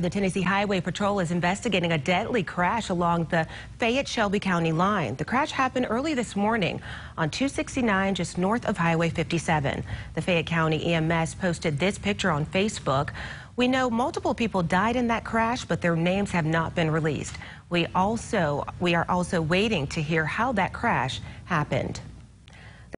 The Tennessee Highway Patrol is investigating a deadly crash along the Fayette-Shelby County line. The crash happened early this morning on 269 just north of Highway 57. The Fayette County EMS posted this picture on Facebook. We know multiple people died in that crash, but their names have not been released. We also we are also waiting to hear how that crash happened.